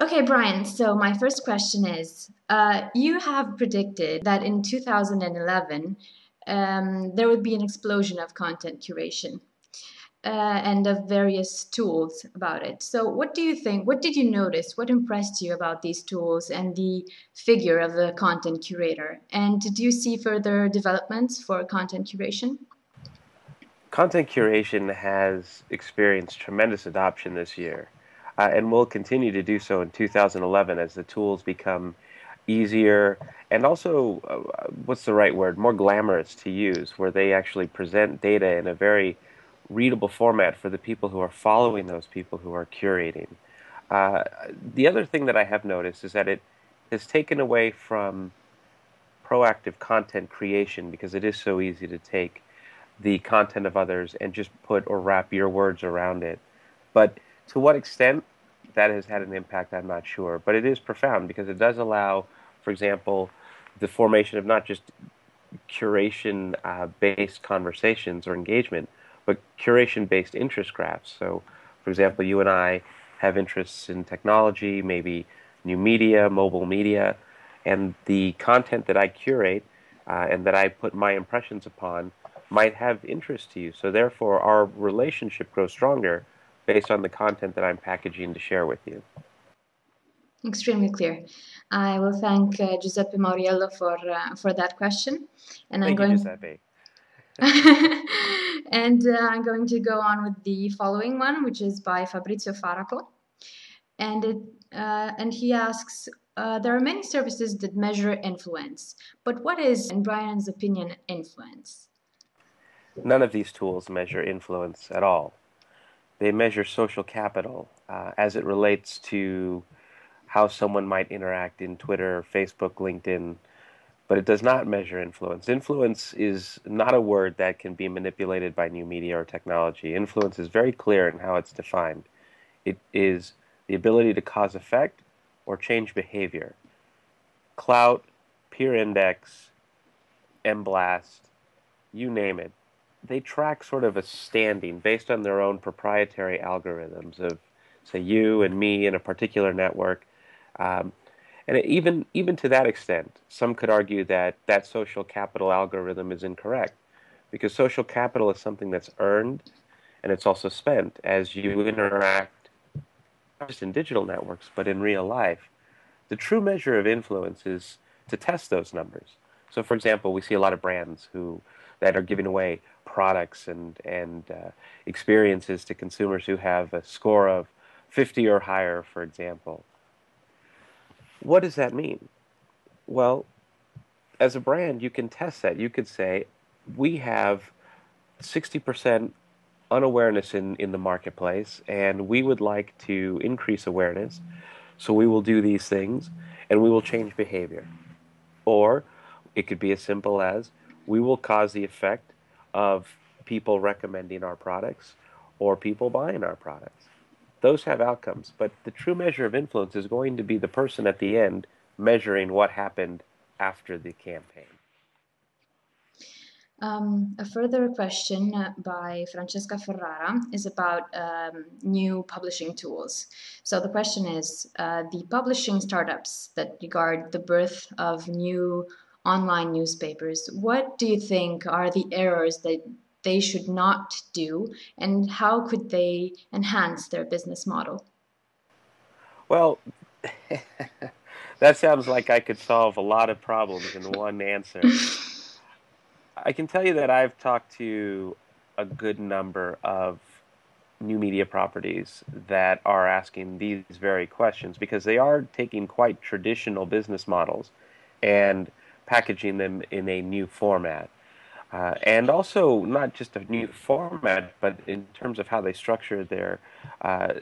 Okay, Brian. So, my first question is uh, You have predicted that in 2011 um, there would be an explosion of content curation uh, and of various tools about it. So, what do you think? What did you notice? What impressed you about these tools and the figure of the content curator? And did you see further developments for content curation? Content curation has experienced tremendous adoption this year uh, and will continue to do so in 2011 as the tools become easier and also, uh, what's the right word, more glamorous to use, where they actually present data in a very readable format for the people who are following those people who are curating. Uh, the other thing that I have noticed is that it has taken away from proactive content creation because it is so easy to take the content of others and just put or wrap your words around it. But to what extent that has had an impact, I'm not sure. But it is profound because it does allow, for example, the formation of not just curation uh, based conversations or engagement, but curation based interest graphs. So, for example, you and I have interests in technology, maybe new media, mobile media, and the content that I curate uh, and that I put my impressions upon might have interest to you. So, therefore, our relationship grows stronger based on the content that I'm packaging to share with you. Extremely clear. I will thank uh, Giuseppe Mauriello for uh, for that question, and thank I'm going. You, Giuseppe. and uh, I'm going to go on with the following one, which is by Fabrizio Faraco, and it uh, and he asks. Uh, there are many services that measure influence, but what is, in Brian's opinion, influence? None of these tools measure influence at all. They measure social capital uh, as it relates to how someone might interact in Twitter, Facebook, LinkedIn, but it does not measure influence. Influence is not a word that can be manipulated by new media or technology. Influence is very clear in how it's defined. It is the ability to cause effect or change behavior. Klout, peer index, MBlast, you name it. They track sort of a standing based on their own proprietary algorithms of, say, you and me in a particular network um, and even even to that extent, some could argue that that social capital algorithm is incorrect, because social capital is something that's earned, and it's also spent as you interact, not just in digital networks but in real life. The true measure of influence is to test those numbers. So, for example, we see a lot of brands who that are giving away products and and uh, experiences to consumers who have a score of 50 or higher, for example. What does that mean? Well, as a brand, you can test that. You could say, we have 60% unawareness in, in the marketplace, and we would like to increase awareness. So we will do these things, and we will change behavior. Or it could be as simple as we will cause the effect of people recommending our products or people buying our products those have outcomes. But the true measure of influence is going to be the person at the end measuring what happened after the campaign. Um, a further question by Francesca Ferrara is about um, new publishing tools. So the question is uh, the publishing startups that regard the birth of new online newspapers, what do you think are the errors that they should not do, and how could they enhance their business model? Well, that sounds like I could solve a lot of problems in one answer. I can tell you that I've talked to a good number of new media properties that are asking these very questions because they are taking quite traditional business models and packaging them in a new format. Uh, and also not just a new format, but in terms of how they structure their uh,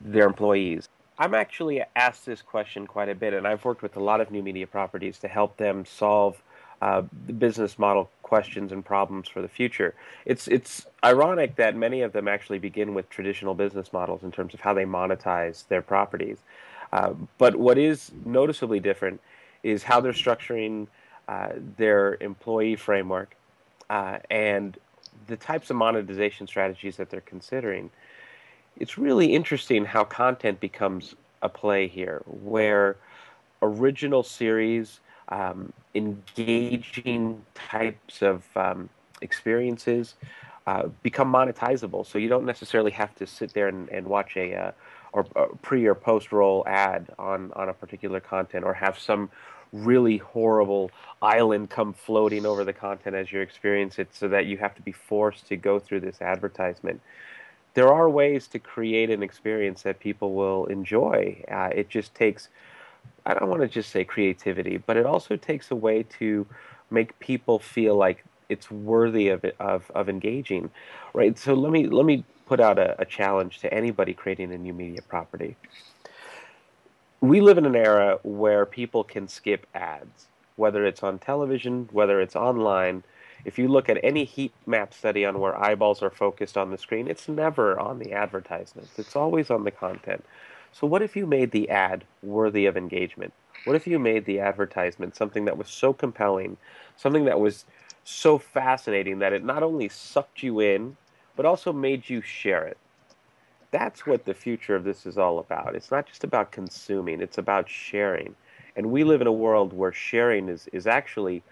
their employees. I'm actually asked this question quite a bit, and I've worked with a lot of new media properties to help them solve uh, the business model questions and problems for the future. It's it's ironic that many of them actually begin with traditional business models in terms of how they monetize their properties. Uh, but what is noticeably different is how they're structuring uh, their employee framework uh, and the types of monetization strategies that they're considering. It's really interesting how content becomes a play here where original series, um, engaging types of um, experiences uh, become monetizable. So you don't necessarily have to sit there and, and watch a, uh, or, a pre or post roll ad on, on a particular content or have some really horrible island come floating over the content as you experience it so that you have to be forced to go through this advertisement. There are ways to create an experience that people will enjoy. Uh, it just takes, I don't want to just say creativity, but it also takes a way to make people feel like it's worthy of, of, of engaging, right? So let me, let me put out a, a challenge to anybody creating a new media property we live in an era where people can skip ads, whether it's on television, whether it's online. If you look at any heat map study on where eyeballs are focused on the screen, it's never on the advertisements. It's always on the content. So, what if you made the ad worthy of engagement? What if you made the advertisement something that was so compelling, something that was so fascinating that it not only sucked you in, but also made you share it? that's what the future of this is all about. It's not just about consuming, it's about sharing. And we live in a world where sharing is, is actually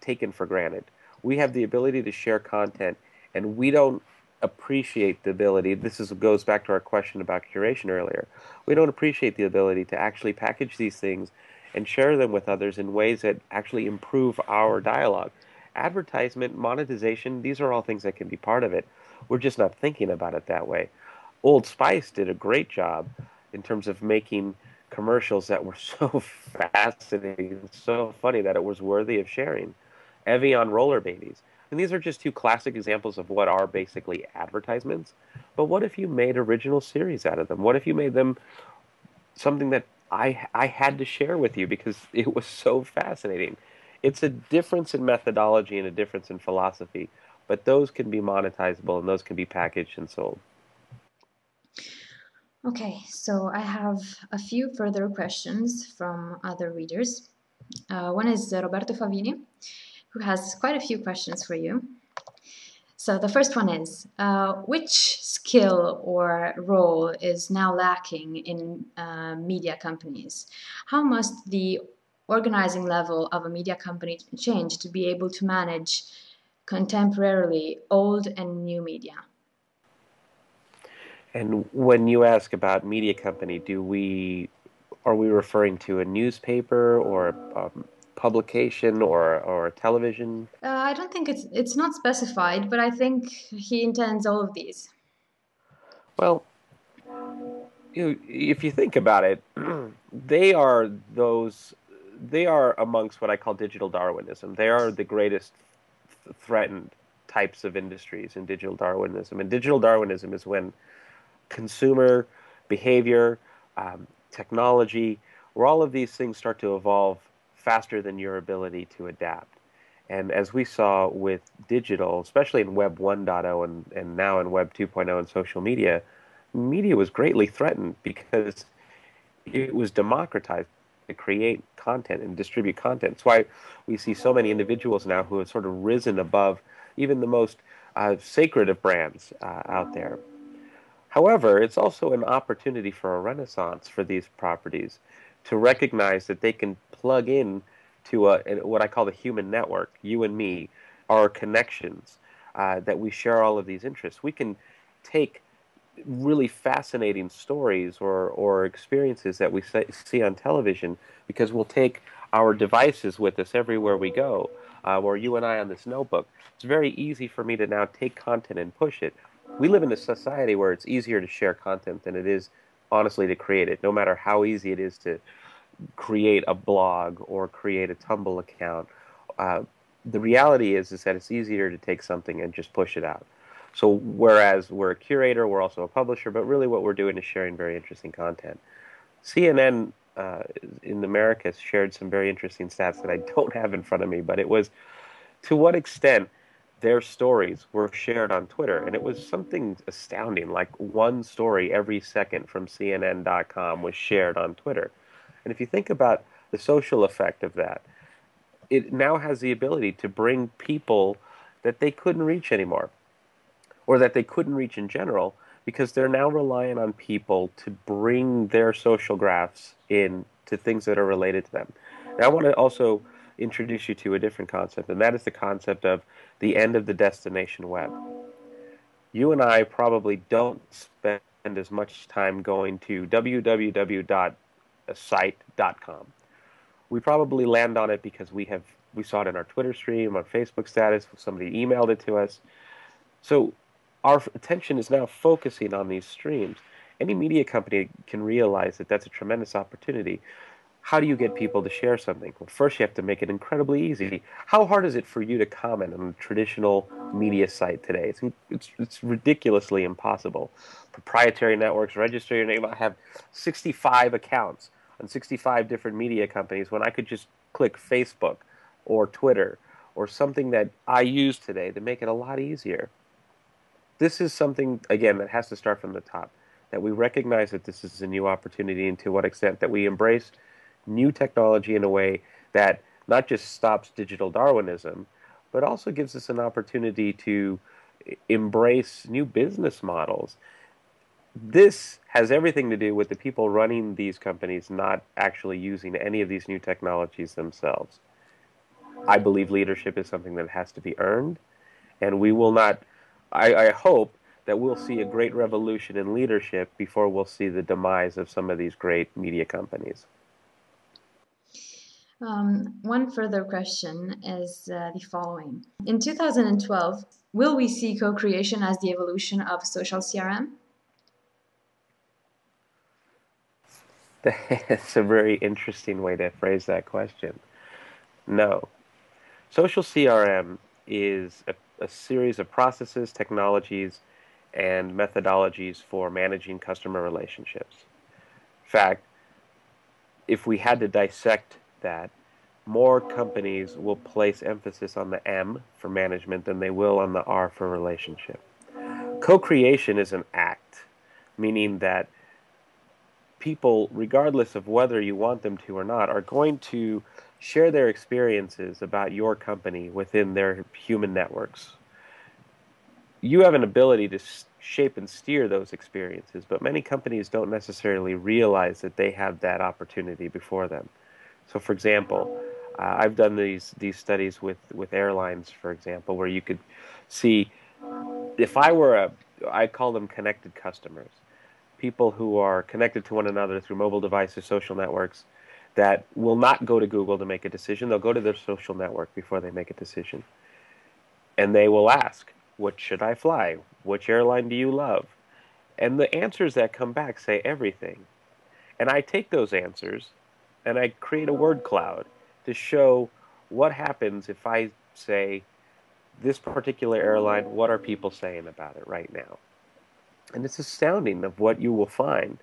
taken for granted. We have the ability to share content, and we don't appreciate the ability. This is, goes back to our question about curation earlier. We don't appreciate the ability to actually package these things and share them with others in ways that actually improve our dialogue. Advertisement, monetization, these are all things that can be part of it. We're just not thinking about it that way. Old Spice did a great job in terms of making commercials that were so fascinating, so funny that it was worthy of sharing. Evian roller babies. And these are just two classic examples of what are basically advertisements. But what if you made original series out of them? What if you made them something that I I had to share with you because it was so fascinating. It's a difference in methodology and a difference in philosophy, but those can be monetizable and those can be packaged and sold. Okay, so I have a few further questions from other readers. Uh, one is Roberto Favini, who has quite a few questions for you. So the first one is, uh, which skill or role is now lacking in uh, media companies? How must the organizing level of a media company change to be able to manage contemporarily old and new media? And when you ask about media company, do we are we referring to a newspaper or a um, publication or or a television? Uh, I don't think it's it's not specified, but I think he intends all of these. Well, you, if you think about it, they are those they are amongst what I call digital Darwinism. They are the greatest threatened types of industries in digital Darwinism. And digital Darwinism is when consumer behavior, um, technology, where all of these things start to evolve faster than your ability to adapt. And as we saw with digital, especially in Web 1.0 and, and now in Web 2.0 and social media, media was greatly threatened because it was democratized to create content and distribute content. That's why we see so many individuals now who have sort of risen above even the most uh, sacred of brands uh, out there. However, it's also an opportunity for a renaissance for these properties to recognize that they can plug in to a, what I call the human network, you and me, our connections, uh, that we share all of these interests. We can take really fascinating stories or, or experiences that we see on television because we'll take our devices with us everywhere we go, uh, or you and I on this notebook. It's very easy for me to now take content and push it. We live in a society where it's easier to share content than it is honestly to create it no matter how easy it is to create a blog or create a tumblr account. Uh, the reality is is that it's easier to take something and just push it out so whereas we're a curator we're also a publisher but really what we're doing is sharing very interesting content cnn uh, in america shared some very interesting stats that i don't have in front of me but it was to what extent their stories were shared on Twitter, and it was something astounding. Like one story every second from CNN.com was shared on Twitter. And if you think about the social effect of that, it now has the ability to bring people that they couldn't reach anymore, or that they couldn't reach in general, because they're now relying on people to bring their social graphs in to things that are related to them. Now, I want to also introduce you to a different concept, and that is the concept of the end of the destination web. You and I probably don't spend as much time going to www.site.com. We probably land on it because we have we saw it in our Twitter stream, on Facebook status, somebody emailed it to us. So our attention is now focusing on these streams. Any media company can realize that that's a tremendous opportunity. How do you get people to share something? Well, first you have to make it incredibly easy. How hard is it for you to comment on a traditional media site today? It's, it's, it's ridiculously impossible. Proprietary networks register your name. I have 65 accounts on 65 different media companies when I could just click Facebook or Twitter or something that I use today to make it a lot easier this is something again that has to start from the top that we recognize that this is a new opportunity and to what extent that we embrace new technology in a way that not just stops digital darwinism but also gives us an opportunity to embrace new business models. This has everything to do with the people running these companies not actually using any of these new technologies themselves. I believe leadership is something that has to be earned and we will not I, I hope that we'll see a great revolution in leadership before we'll see the demise of some of these great media companies. Um, one further question is uh, the following. In 2012, will we see co creation as the evolution of social CRM? That's a very interesting way to phrase that question. No. Social CRM is a a series of processes, technologies, and methodologies for managing customer relationships. In fact, if we had to dissect that, more companies will place emphasis on the M for management than they will on the R for relationship. Co creation is an act, meaning that people, regardless of whether you want them to or not, are going to share their experiences about your company within their human networks. You have an ability to shape and steer those experiences, but many companies don't necessarily realize that they have that opportunity before them. So, for example, uh, I've done these these studies with with airlines, for example, where you could see if I were a I call them connected customers, people who are connected to one another through mobile devices, social networks, that will not go to Google to make a decision. They'll go to their social network before they make a decision. And they will ask, What should I fly? Which airline do you love? And the answers that come back say everything. And I take those answers and I create a word cloud to show what happens if I say, this particular airline, what are people saying about it right now? And it's astounding of what you will find.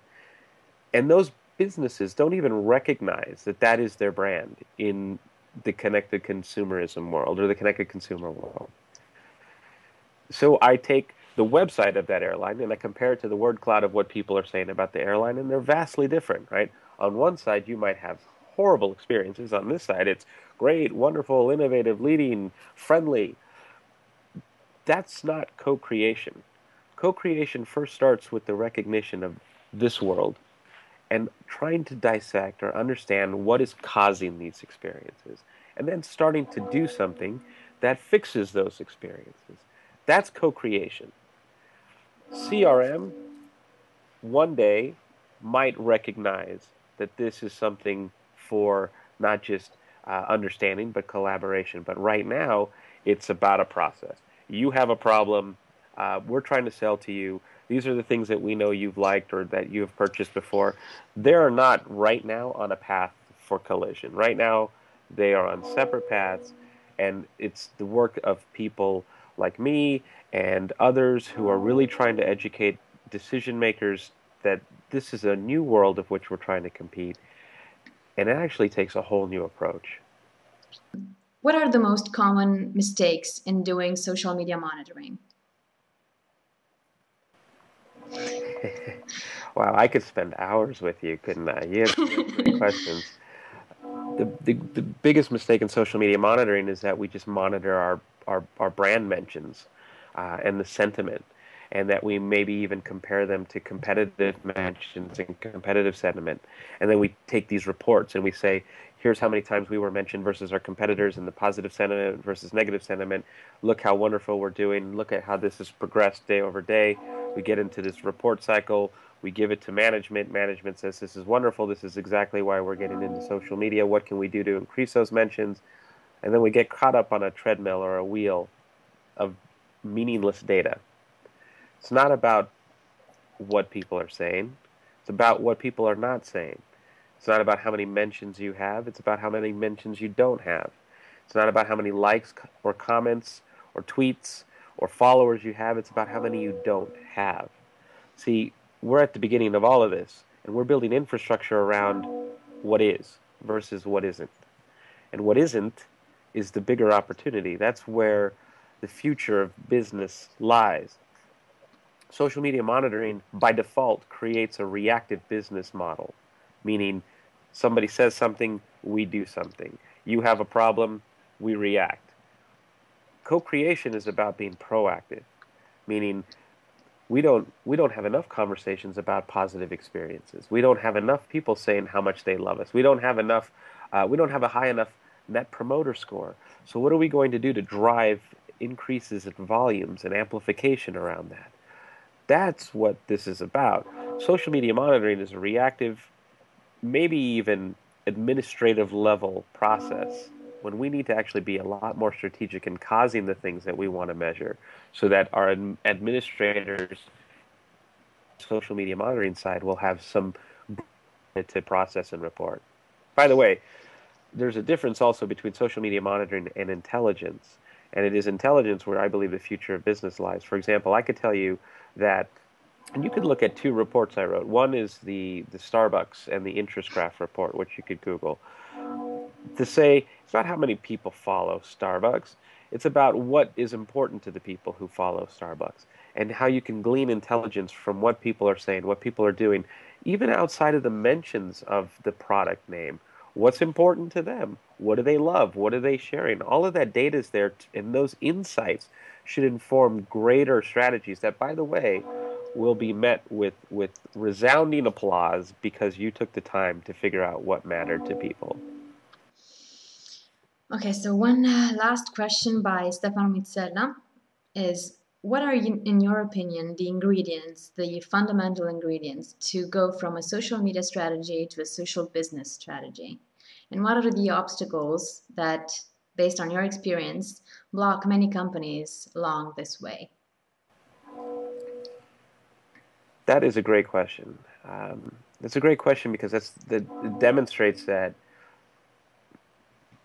And those businesses don't even recognize that that is their brand in the connected consumerism world or the connected consumer world. So I take the website of that airline and I compare it to the word cloud of what people are saying about the airline, and they're vastly different, right? On one side, you might have horrible experiences. On this side, it's great, wonderful, innovative, leading, friendly. That's not co creation. Co creation first starts with the recognition of this world and trying to dissect or understand what is causing these experiences, and then starting to do something that fixes those experiences. That's co creation. CRM one day might recognize that this is something for not just uh, understanding but collaboration. But right now, it's about a process. You have a problem, uh, we're trying to sell to you these are the things that we know you've liked or that you have purchased before. They're not right now on a path for collision. Right now, they are on separate paths, and it's the work of people like me and others who are really trying to educate decision makers that this is a new world of which we're trying to compete. And it actually takes a whole new approach. What are the most common mistakes in doing social media monitoring? wow, I could spend hours with you, couldn't I? You have questions. The, the, the biggest mistake in social media monitoring is that we just monitor our, our, our brand mentions uh, and the sentiment. and that we maybe even compare them to competitive mentions and competitive sentiment. And then we take these reports and we say, here's how many times we were mentioned versus our competitors in the positive sentiment versus negative sentiment. Look how wonderful we're doing. Look at how this has progressed day over day. We get into this report cycle. We give it to management. Management says, This is wonderful. This is exactly why we're getting into social media. What can we do to increase those mentions? And then we get caught up on a treadmill or a wheel of meaningless data. It's not about what people are saying, it's about what people are not saying. It's not about how many mentions you have, it's about how many mentions you don't have. It's not about how many likes or comments or tweets or followers you have, it's about how many you don't have. See, we're at the beginning of all of this, and we're building infrastructure around what is versus what isn't. And what isn't is the bigger opportunity. That's where the future of business lies. Social media monitoring, by default, creates a reactive business model, meaning somebody says something, we do something. You have a problem, we react. Co creation is about being proactive, meaning we don't we don't have enough conversations about positive experiences. We don't have enough people saying how much they love us. We don't have enough. Uh, we don't have a high enough net promoter score. So what are we going to do to drive increases in volumes and amplification around that? That's what this is about. Social media monitoring is a reactive, maybe even administrative level process when we need to actually be a lot more strategic in causing the things that we want to measure so that our administrators social media monitoring side will have some to process and report. By the way, there's a difference also between social media monitoring and intelligence. And it is intelligence where I believe the future of business lies. For example, I could tell you that, and you could look at two reports I wrote. One is the, the Starbucks and the interest graph report, which you could Google to say it's not how many people follow Starbucks. It's about what is important to the people who follow Starbucks and how you can glean intelligence from what people are saying, what people are doing, even outside of the mentions of the product name. What's important to them? What do they love? What are they sharing? All of that data is there, and those insights should inform greater strategies that, by the way, will be met with, with resounding applause because you took the time to figure out what mattered to people. Okay, so one uh, last question by Stefano Mizzella is what are, in your opinion, the ingredients, the fundamental ingredients to go from a social media strategy to a social business strategy? And what are the obstacles that, based on your experience, block many companies along this way? That is a great question. Um, it's a great question because that's, that demonstrates that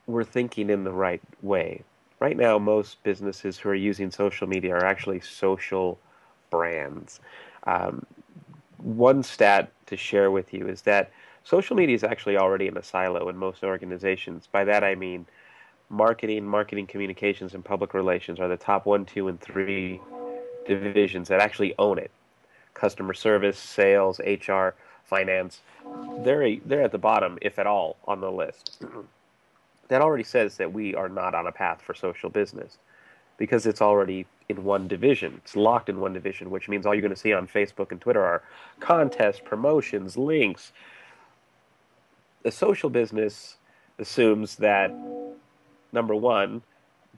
we're thinking in the right way. Right now, most businesses who are using social media are actually social brands. Um, one stat to share with you is that social media is actually already in a silo in most organizations. By that I mean marketing, marketing communications, and public relations are the top one, two, and three divisions that actually own it. Customer service, sales, HR, finance, they're, they're at the bottom, if at all, on the list. that already says that we are not on a path for social business because it's already in one division. It's locked in one division, which means all you're going to see on Facebook and Twitter are contests, promotions, links. The social business assumes that, number one,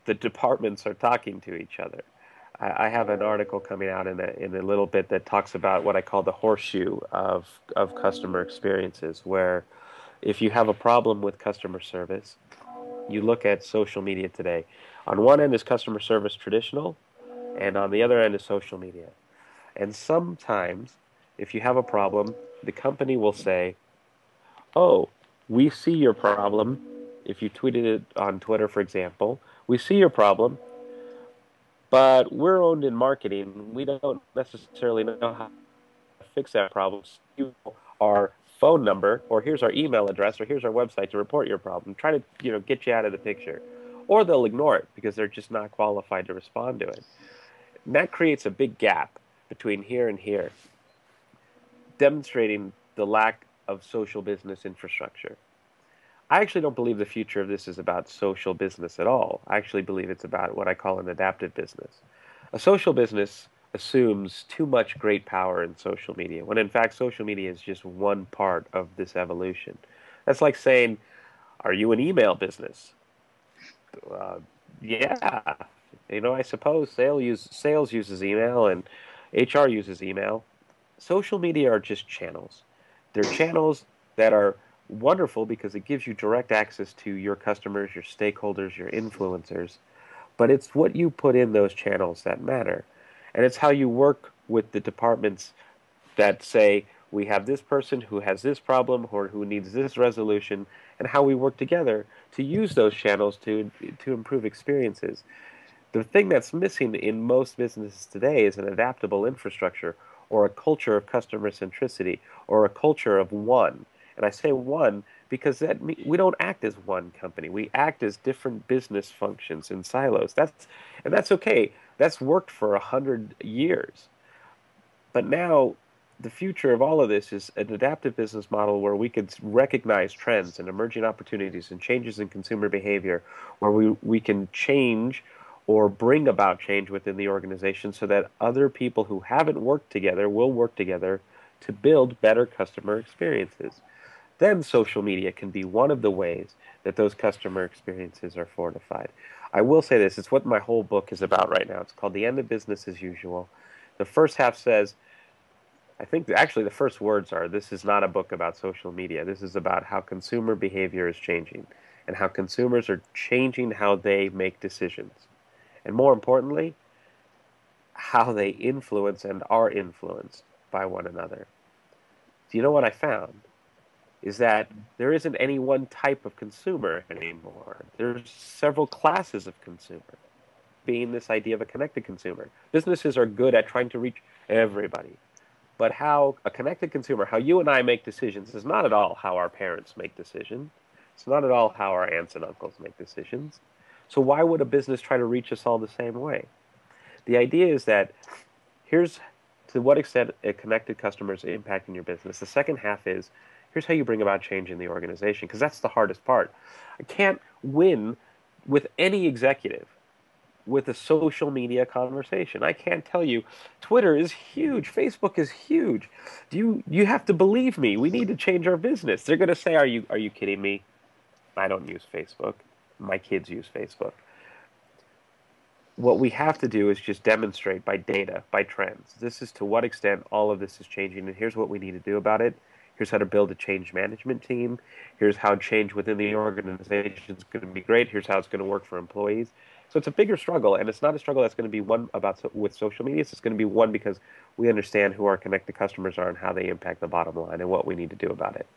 the departments are talking to each other. I, have an article coming out in a, in a little bit that talks about what I call the horseshoe of, of customer experiences, where if you have a problem with customer service, you look at social media today. On one end is customer service traditional, and on the other end is social media. And sometimes, if you have a problem, the company will say, Oh, we see your problem. If you tweeted it on Twitter, for example, we see your problem, but we're owned in marketing. We don't necessarily know how to fix that problem. You are phone number or here's our email address or here's our website to report your problem try to you know get you out of the picture or they'll ignore it because they're just not qualified to respond to it and that creates a big gap between here and here demonstrating the lack of social business infrastructure i actually don't believe the future of this is about social business at all i actually believe it's about what i call an adaptive business a social business assumes too much great power in social media, when in fact, social media is just one part of this evolution. That's like saying, Are you an email business? Uh, yeah. You know, I suppose sales, use, sales uses email and HR uses email. Social media are just channels. They're channels that are wonderful because it gives you direct access to your customers, your stakeholders, your influencers. But it's what you put in those channels that matter. And it's how you work with the departments that say, we have this person who has this problem or who needs this resolution, and how we work together to use those channels to, to improve experiences. The thing that's missing in most businesses today is an adaptable infrastructure or a culture of customer centricity or a culture of one. And I say one because that we don't act as one company. We act as different business functions in silos. That's and that's okay. That's worked for a hundred years. But now the future of all of this is an adaptive business model where we could recognize trends and emerging opportunities and changes in consumer behavior, where we, we can change or bring about change within the organization so that other people who haven't worked together will work together to build better customer experiences. Then social media can be one of the ways that those customer experiences are fortified. I will say this, it's what my whole book is about right now. It's called The End of Business as Usual. The first half says, I think actually the first words are this is not a book about social media. This is about how consumer behavior is changing and how consumers are changing how they make decisions. And more importantly, how they influence and are influenced by one another. Do you know what I found? Is that there isn't any one type of consumer anymore. There's several classes of consumer, being this idea of a connected consumer. Businesses are good at trying to reach everybody. But how a connected consumer, how you and I make decisions, is not at all how our parents make decisions. It's not at all how our aunts and uncles make decisions. So why would a business try to reach us all the same way? The idea is that here's to what extent a connected customer is impacting your business. The second half is here's how you bring about change in the organization because that's the hardest part. I can't win with any executive with a social media conversation. I can't tell you Twitter is huge, Facebook is huge. Do you you have to believe me. We need to change our business. They're going to say are you are you kidding me? I don't use Facebook my kids use Facebook. What we have to do is just demonstrate by data, by trends. This is to what extent all of this is changing, and here's what we need to do about it. Here's how to build a change management team. Here's how change within the organization is going to be great. Here's how it's going to work for employees. So it's a bigger struggle, and it's not a struggle that's going to be one about with social media. It's going to be one because we understand who our connected customers are and how they impact the bottom line and what we need to do about it.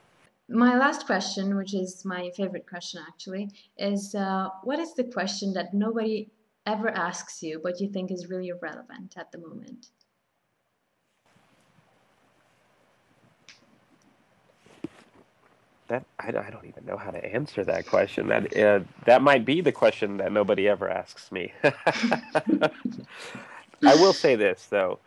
My last question, which is my favorite question actually, is uh, what is the question that nobody ever asks you but you think is really relevant at the moment? That I, I don't even know how to answer that question. That uh, that might be the question that nobody ever asks me. I will say this though.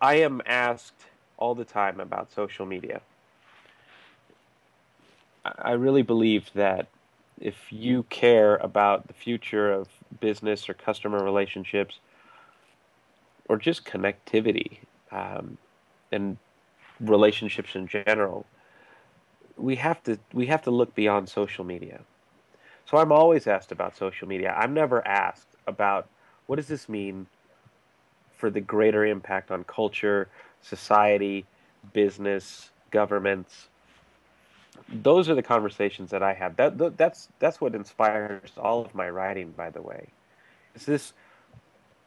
I am asked all the time about social media. I really believe that if you care about the future of business or customer relationships or just connectivity um, and relationships in general, we have to we have to look beyond social media. So I'm always asked about social media. I'm never asked about what does this mean for the greater impact on culture, society, business, governments. Those are the conversations that I have. That, that's that's what inspires all of my writing. By the way, is this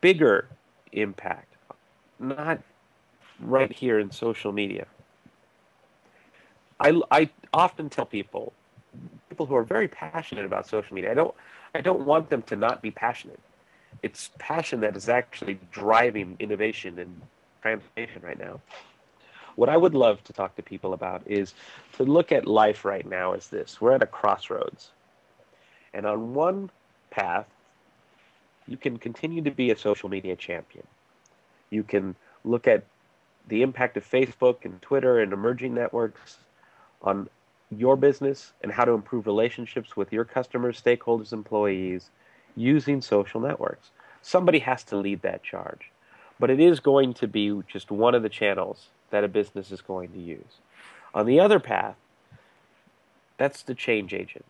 bigger impact, not right here in social media. I, I often tell people, people who are very passionate about social media, I don't I don't want them to not be passionate it's passion that is actually driving innovation and transformation right now. What I would love to talk to people about is to look at life right now as this. We're at a crossroads. And on one path, you can continue to be a social media champion. You can look at the impact of Facebook and Twitter and emerging networks on your business and how to improve relationships with your customers, stakeholders, employees, using social networks. Somebody has to lead that charge. But it is going to be just one of the channels that a business is going to use. On the other path, that's the change agent.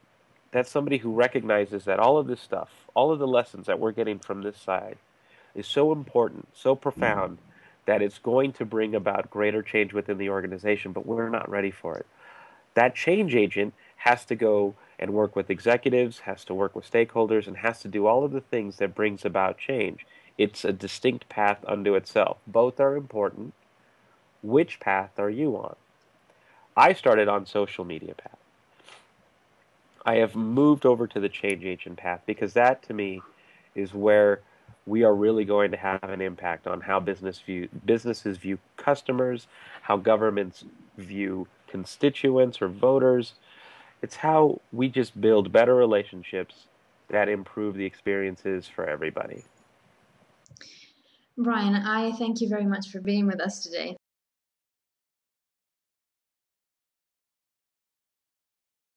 That's somebody who recognizes that all of this stuff, all of the lessons that we're getting from this side, is so important, so profound, that it's going to bring about greater change within the organization, but we're not ready for it. That change agent has to go and work with executives, has to work with stakeholders, and has to do all of the things that brings about change. It's a distinct path unto itself. Both are important. Which path are you on? I started on social media path. I have moved over to the change agent path because that to me is where we are really going to have an impact on how business view, businesses view customers, how governments view constituents or voters. It's how we just build better relationships that improve the experiences for everybody. Brian, I thank you very much for being with us today.